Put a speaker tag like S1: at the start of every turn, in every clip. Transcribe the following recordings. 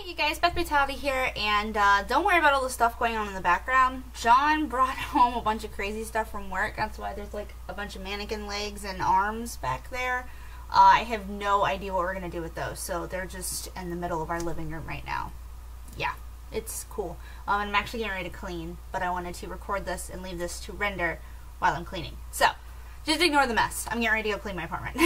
S1: Hey you guys, Beth Brutality here, and uh, don't worry about all the stuff going on in the background. John brought home a bunch of crazy stuff from work, that's why there's like a bunch of mannequin legs and arms back there. Uh, I have no idea what we're going to do with those, so they're just in the middle of our living room right now. Yeah, it's cool. Um, I'm actually getting ready to clean, but I wanted to record this and leave this to render while I'm cleaning. So, just ignore the mess. I'm getting ready to go clean my apartment.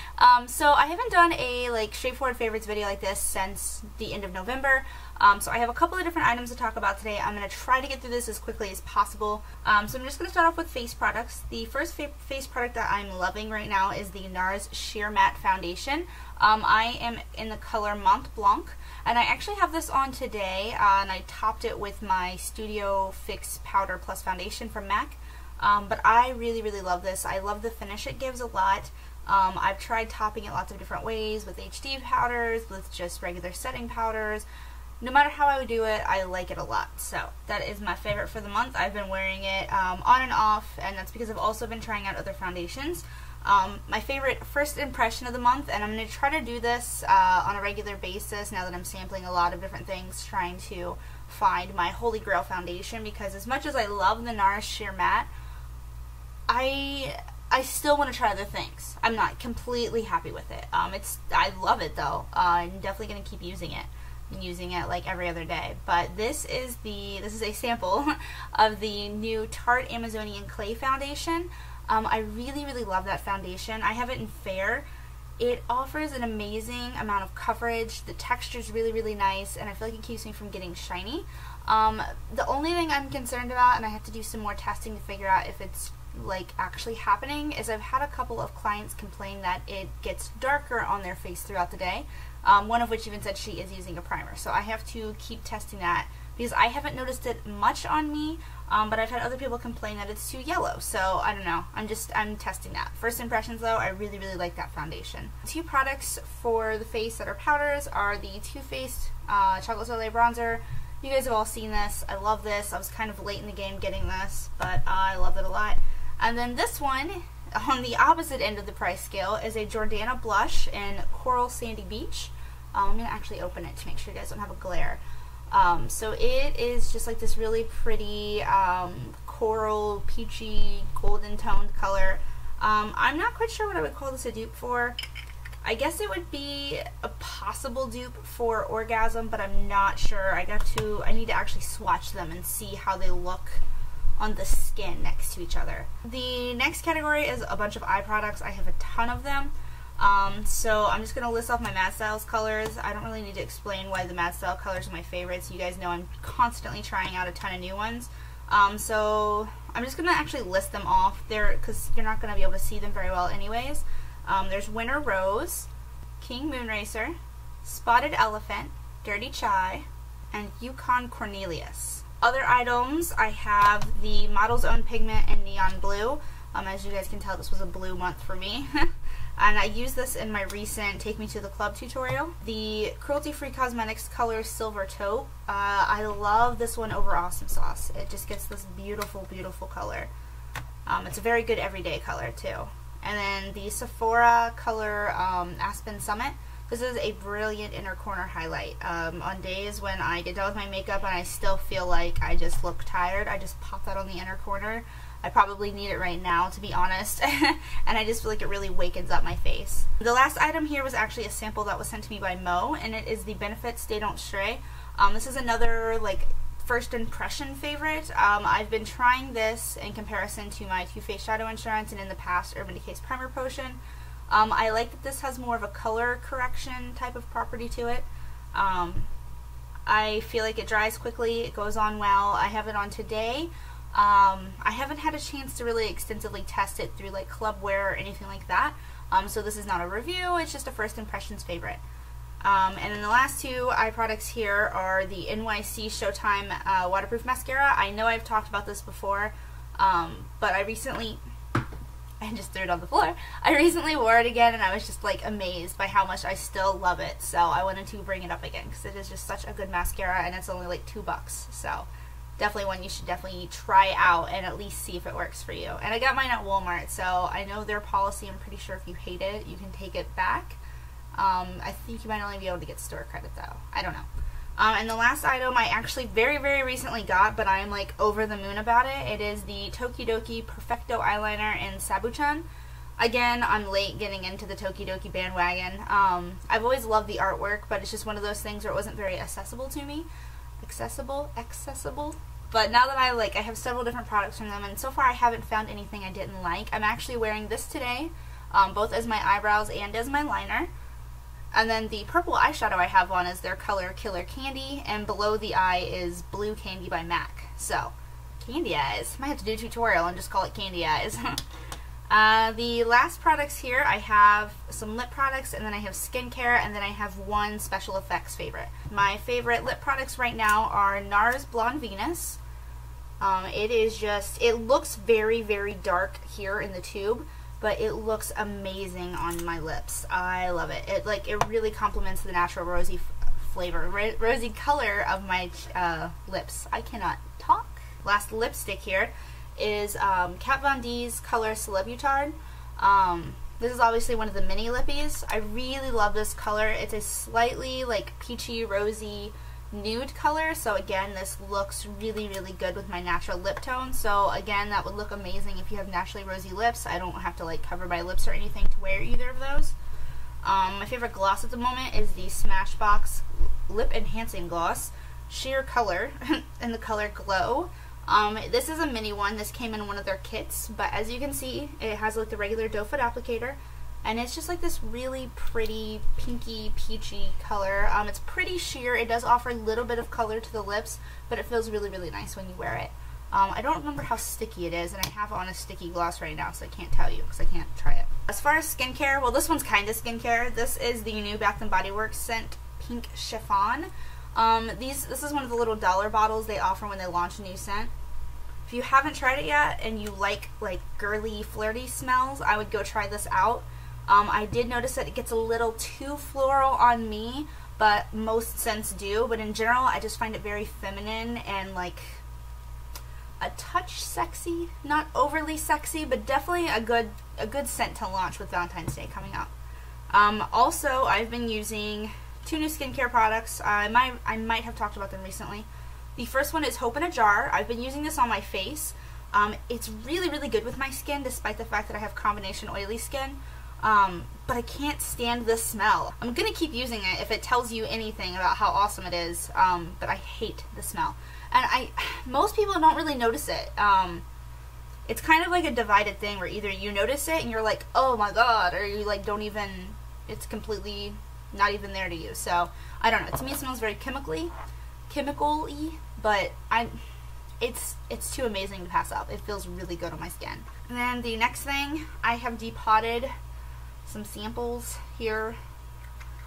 S1: um, so I haven't done a like straightforward favorites video like this since the end of November. Um, so I have a couple of different items to talk about today. I'm going to try to get through this as quickly as possible. Um, so I'm just going to start off with face products. The first fa face product that I'm loving right now is the NARS Sheer Matte Foundation. Um, I am in the color Mont Blanc. And I actually have this on today, uh, and I topped it with my Studio Fix Powder Plus Foundation from MAC. Um, but I really, really love this. I love the finish it gives a lot. Um, I've tried topping it lots of different ways with HD powders, with just regular setting powders. No matter how I would do it, I like it a lot. So that is my favorite for the month. I've been wearing it um, on and off, and that's because I've also been trying out other foundations. Um, my favorite first impression of the month, and I'm going to try to do this uh, on a regular basis now that I'm sampling a lot of different things, trying to find my holy grail foundation because as much as I love the NARS Sheer Matte, I I still want to try other things. I'm not completely happy with it. Um, it's I love it though. Uh, I'm definitely gonna keep using it. I'm using it like every other day. But this is the this is a sample of the new Tarte Amazonian Clay Foundation. Um, I really really love that foundation. I have it in fair. It offers an amazing amount of coverage. The texture is really really nice, and I feel like it keeps me from getting shiny. Um, the only thing I'm concerned about, and I have to do some more testing to figure out if it's like actually happening is I've had a couple of clients complain that it gets darker on their face throughout the day. Um, one of which even said she is using a primer. So I have to keep testing that because I haven't noticed it much on me, um, but I've had other people complain that it's too yellow. So I don't know. I'm just I'm testing that. First impressions though, I really really like that foundation. Two products for the face that are powders are the Too Faced uh, Chocolate Soleil Bronzer. You guys have all seen this. I love this. I was kind of late in the game getting this, but uh, I love it a lot. And then this one, on the opposite end of the price scale, is a Jordana blush in Coral Sandy Beach. Um, I'm going to actually open it to make sure you guys don't have a glare. Um, so it is just like this really pretty um, coral, peachy, golden toned color. Um, I'm not quite sure what I would call this a dupe for. I guess it would be a possible dupe for Orgasm, but I'm not sure. I got to, I need to actually swatch them and see how they look on the skin next to each other. The next category is a bunch of eye products. I have a ton of them. Um, so I'm just going to list off my Madd Styles colors. I don't really need to explain why the Madd Style colors are my favorites. You guys know I'm constantly trying out a ton of new ones. Um, so I'm just going to actually list them off there because you're not going to be able to see them very well anyways. Um, there's Winter Rose, King Moonracer, Spotted Elephant, Dirty Chai, and Yukon Cornelius. Other items, I have the Model's Own Pigment in Neon Blue. Um, as you guys can tell, this was a blue month for me. and I used this in my recent Take Me to the Club tutorial. The Cruelty Free Cosmetics Color Silver Taupe. Uh, I love this one over Awesome Sauce. It just gets this beautiful, beautiful color. Um, it's a very good everyday color too. And then the Sephora Color um, Aspen Summit. This is a brilliant inner corner highlight. Um, on days when I get done with my makeup and I still feel like I just look tired, I just pop that on the inner corner. I probably need it right now, to be honest. and I just feel like it really wakens up my face. The last item here was actually a sample that was sent to me by Mo, and it is the Benefit Stay Don't Stray. Um, this is another, like, first impression favorite. Um, I've been trying this in comparison to my Too Faced Shadow Insurance and in the past Urban Decay's Primer Potion. Um, I like that this has more of a color correction type of property to it. Um, I feel like it dries quickly, it goes on well. I have it on today. Um, I haven't had a chance to really extensively test it through like club wear or anything like that. Um, so this is not a review, it's just a first impressions favorite. Um, and then the last two eye products here are the NYC Showtime uh, Waterproof Mascara. I know I've talked about this before, um, but I recently and just threw it on the floor. I recently wore it again and I was just like amazed by how much I still love it. So I wanted to bring it up again because it is just such a good mascara and it's only like two bucks. So definitely one you should definitely try out and at least see if it works for you. And I got mine at Walmart, so I know their policy. I'm pretty sure if you hate it, you can take it back. Um, I think you might only be able to get store credit though. I don't know. Um, and the last item I actually very, very recently got, but I am like over the moon about it. It is the Tokidoki Perfetto Eyeliner in Sabochan. Again, I'm late getting into the Tokidoki bandwagon. Um, I've always loved the artwork, but it's just one of those things where it wasn't very accessible to me. Accessible? Accessible? But now that I like, I have several different products from them, and so far I haven't found anything I didn't like. I'm actually wearing this today, um, both as my eyebrows and as my liner. And then the purple eyeshadow I have on is their color Killer Candy, and below the eye is Blue Candy by MAC. So, candy eyes. Might have to do a tutorial and just call it candy eyes. uh, the last products here, I have some lip products, and then I have skincare, and then I have one special effects favorite. My favorite lip products right now are NARS Blonde Venus. Um, it is just, it looks very, very dark here in the tube, but it looks amazing on my lips. I love it. It like it really complements the natural rosy flavor, rosy color of my uh, lips. I cannot talk. Last lipstick here is um, Kat Von D's color Celebutard. Um, this is obviously one of the mini lippies. I really love this color. It's a slightly like peachy, rosy, nude color. So again this looks really really good with my natural lip tone. So again that would look amazing if you have naturally rosy lips. I don't have to like cover my lips or anything to wear either of those. Um, my favorite gloss at the moment is the Smashbox Lip Enhancing Gloss. Sheer color in the color Glow. Um, this is a mini one. This came in one of their kits but as you can see it has like the regular doe foot applicator and it's just like this really pretty pinky peachy color. Um, it's pretty sheer. It does offer a little bit of color to the lips but it feels really really nice when you wear it. Um, I don't remember how sticky it is and I have on a sticky gloss right now so I can't tell you because I can't try it. As far as skincare well this one's kind of skincare. This is the new Bath and Body Works scent pink chiffon. Um, these this is one of the little dollar bottles they offer when they launch a new scent. If you haven't tried it yet and you like like girly flirty smells I would go try this out um, I did notice that it gets a little too floral on me, but most scents do. But in general, I just find it very feminine and like a touch sexy. Not overly sexy, but definitely a good a good scent to launch with Valentine's Day coming up. Um, also, I've been using two new skincare products. I might I might have talked about them recently. The first one is Hope in a Jar. I've been using this on my face. Um, it's really, really good with my skin, despite the fact that I have combination oily skin. Um, but I can't stand the smell. I'm gonna keep using it if it tells you anything about how awesome it is, um, but I hate the smell. And I, most people don't really notice it. Um, it's kind of like a divided thing where either you notice it and you're like, oh my god, or you like don't even, it's completely not even there to you. So, I don't know. To me it smells very chemically, chemical-y, but I'm, it's, it's too amazing to pass up. It feels really good on my skin. And then the next thing, I have depotted some samples here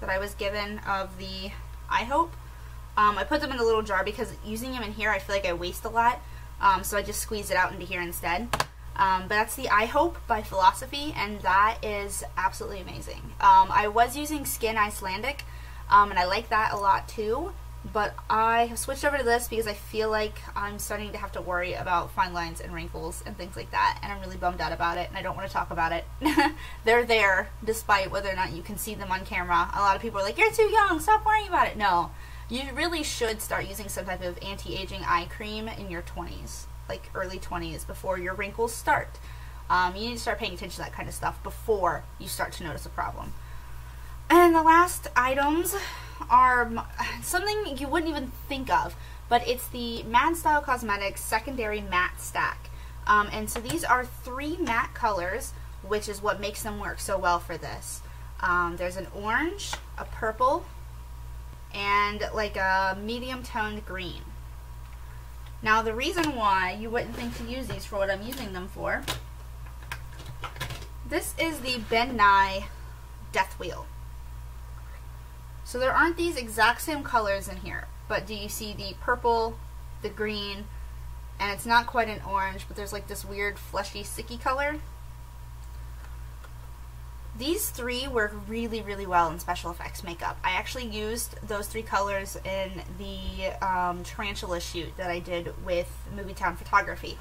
S1: that I was given of the Eye Hope. Um, I put them in a little jar because using them in here I feel like I waste a lot. Um, so I just squeeze it out into here instead. Um, but that's the Eye Hope by Philosophy, and that is absolutely amazing. Um, I was using Skin Icelandic, um, and I like that a lot too but I have switched over to this because I feel like I'm starting to have to worry about fine lines and wrinkles and things like that and I'm really bummed out about it and I don't want to talk about it. They're there despite whether or not you can see them on camera. A lot of people are like, you're too young, stop worrying about it. No, you really should start using some type of anti-aging eye cream in your 20s, like early 20s before your wrinkles start. Um, you need to start paying attention to that kind of stuff before you start to notice a problem. And the last items are something you wouldn't even think of, but it's the Madd Style Cosmetix Secondary Matte Stack. Um, and so these are three matte colors, which is what makes them work so well for this. Um, there's an orange, a purple, and like a medium toned green. Now the reason why you wouldn't think to use these for what I'm using them for, this is the Ben Nye Death Wheel. So there aren't these exact same colors in here, but do you see the purple, the green, and it's not quite an orange, but there's like this weird fleshy sticky color. These three work really, really well in special effects makeup. I actually used those three colors in the um, tarantula shoot that I did with Movie Town Photography.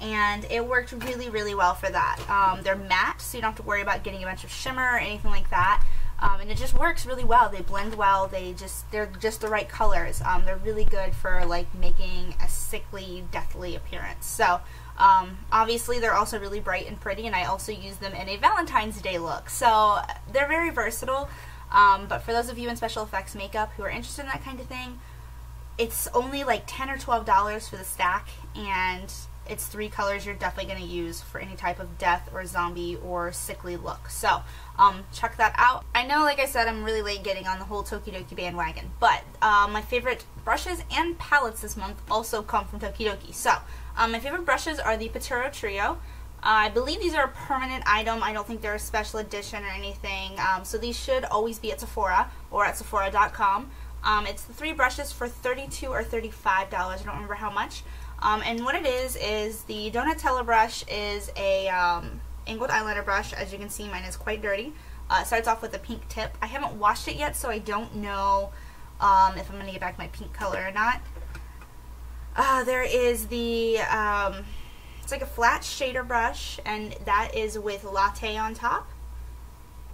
S1: And it worked really, really well for that. Um, they're matte, so you don't have to worry about getting a bunch of shimmer or anything like that. Um, and it just works really well. They blend well. They just they're just the right colors. Um, they're really good for like making a sickly, deathly appearance. So um, obviously they're also really bright and pretty, and I also use them in a Valentine's Day look. So they're very versatile. Um, but for those of you in special effects makeup who are interested in that kind of thing, it's only like ten or twelve dollars for the stack, and it's three colors you're definitely going to use for any type of death or zombie or sickly look. So um, check that out. I know, like I said, I'm really late getting on the whole Tokidoki bandwagon, but uh, my favorite brushes and palettes this month also come from Tokidoki. So um, my favorite brushes are the Pittura Trio. Uh, I believe these are a permanent item. I don't think they're a special edition or anything. Um, so these should always be at Sephora or at Sephora.com. Um, it's the three brushes for 32 or $35. I don't remember how much. Um, and what it is, is the Donatella brush is a um, angled eyeliner brush. As you can see, mine is quite dirty. Uh, it starts off with a pink tip. I haven't washed it yet, so I don't know um, if I'm going to get back my pink color or not. Uh, there is the, um, it's like a flat shader brush, and that is with latte on top.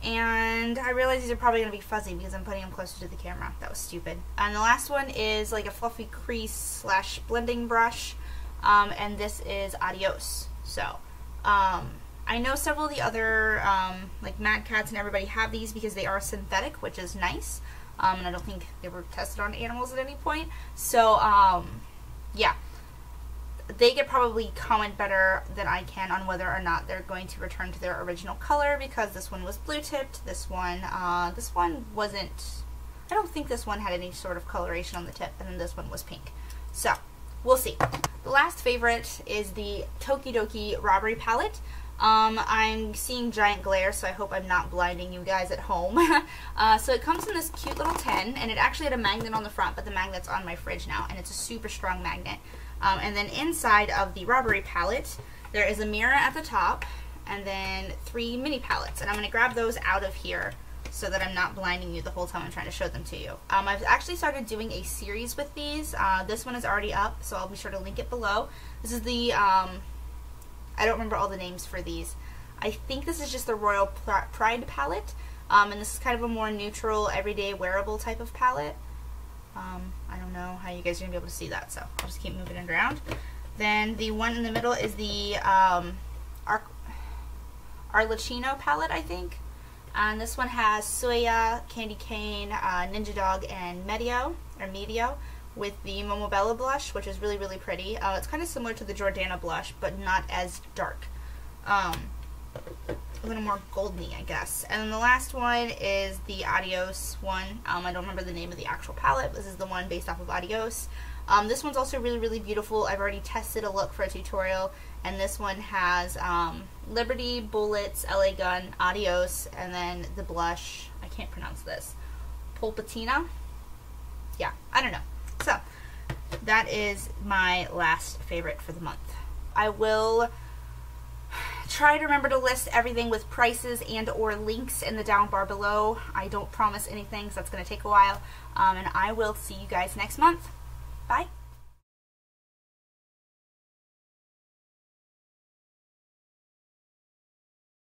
S1: And I realize these are probably going to be fuzzy because I'm putting them closer to the camera. That was stupid. And the last one is like a fluffy crease slash blending brush. Um, and this is Adios. So, um, I know several of the other, um, like Mad Cats and everybody have these because they are synthetic, which is nice. Um, and I don't think they were tested on animals at any point. So, um, yeah they could probably comment better than I can on whether or not they're going to return to their original color because this one was blue tipped, this one, uh, this one wasn't, I don't think this one had any sort of coloration on the tip, and then this one was pink. So, we'll see. The last favorite is the Tokidoki Robbery Palette. Um, I'm seeing giant glare, so I hope I'm not blinding you guys at home. uh, so it comes in this cute little tin, and it actually had a magnet on the front, but the magnet's on my fridge now, and it's a super strong magnet. Um, and then inside of the robbery palette, there is a mirror at the top and then three mini palettes. And I'm going to grab those out of here so that I'm not blinding you the whole time I'm trying to show them to you. Um, I've actually started doing a series with these. Uh, this one is already up, so I'll be sure to link it below. This is the, um, I don't remember all the names for these. I think this is just the Royal Pride palette. Um, and this is kind of a more neutral, everyday wearable type of palette. Um, I don't know how you guys are going to be able to see that, so I'll just keep moving it around. Then the one in the middle is the um, Ar Arlecchino palette, I think. And this one has Soya, Candy Cane, uh, Ninja Dog, and Medio, or Medio, with the Momobella blush, which is really, really pretty. Uh, it's kind of similar to the Jordana blush, but not as dark. Um, a little more goldy, I guess. And then the last one is the Adios one. Um, I don't remember the name of the actual palette. This is the one based off of Adios. Um, this one's also really, really beautiful. I've already tested a look for a tutorial, and this one has um, Liberty, Bullets, LA Gun, Adios, and then the blush. I can't pronounce this. Pulpatina? Yeah, I don't know. So, that is my last favorite for the month. I will Try to remember to list everything with prices and or links in the down bar below. I don't promise anything, so that's going to take a while. Um, and I will see you guys next month. Bye.